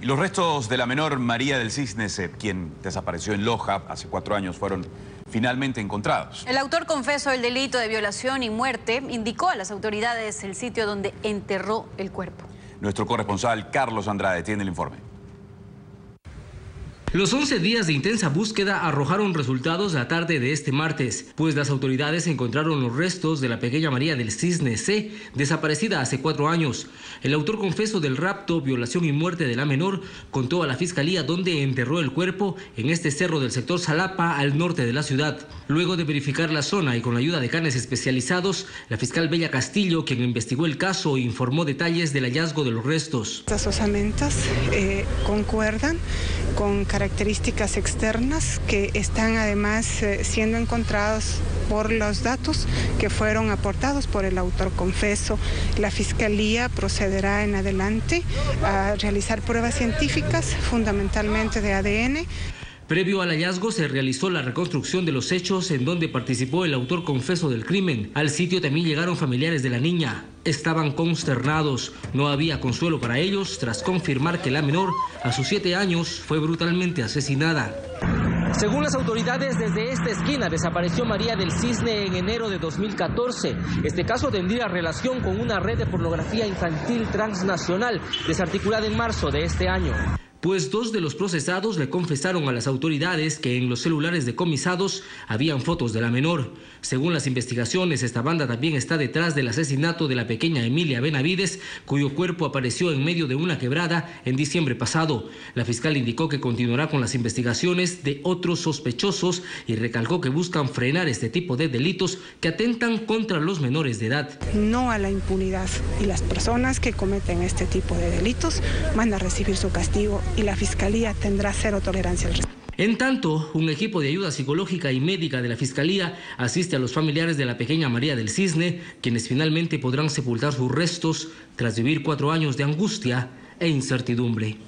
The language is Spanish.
Y los restos de la menor María del Cisne, quien desapareció en Loja hace cuatro años, fueron finalmente encontrados. El autor confesó el delito de violación y muerte, indicó a las autoridades el sitio donde enterró el cuerpo. Nuestro corresponsal Carlos Andrade tiene el informe. Los 11 días de intensa búsqueda arrojaron resultados la tarde de este martes, pues las autoridades encontraron los restos de la pequeña María del Cisne C, desaparecida hace cuatro años. El autor confeso del rapto, violación y muerte de la menor contó a la fiscalía dónde enterró el cuerpo en este cerro del sector Salapa al norte de la ciudad. Luego de verificar la zona y con la ayuda de canes especializados, la fiscal Bella Castillo, quien investigó el caso, informó detalles del hallazgo de los restos. Las osamentas eh, concuerdan con características externas que están además eh, siendo encontrados por los datos que fueron aportados por el autor confeso. La Fiscalía procederá en adelante a realizar pruebas científicas, fundamentalmente de ADN. Previo al hallazgo se realizó la reconstrucción de los hechos en donde participó el autor confeso del crimen. Al sitio también llegaron familiares de la niña. Estaban consternados. No había consuelo para ellos tras confirmar que la menor, a sus siete años, fue brutalmente asesinada. Según las autoridades, desde esta esquina desapareció María del Cisne en enero de 2014. Este caso tendría relación con una red de pornografía infantil transnacional desarticulada en marzo de este año pues dos de los procesados le confesaron a las autoridades que en los celulares decomisados habían fotos de la menor. Según las investigaciones, esta banda también está detrás del asesinato de la pequeña Emilia Benavides, cuyo cuerpo apareció en medio de una quebrada en diciembre pasado. La fiscal indicó que continuará con las investigaciones de otros sospechosos y recalcó que buscan frenar este tipo de delitos que atentan contra los menores de edad. No a la impunidad y las personas que cometen este tipo de delitos van a recibir su castigo y la Fiscalía tendrá cero tolerancia al respecto. En tanto, un equipo de ayuda psicológica y médica de la Fiscalía asiste a los familiares de la pequeña María del Cisne, quienes finalmente podrán sepultar sus restos tras vivir cuatro años de angustia e incertidumbre.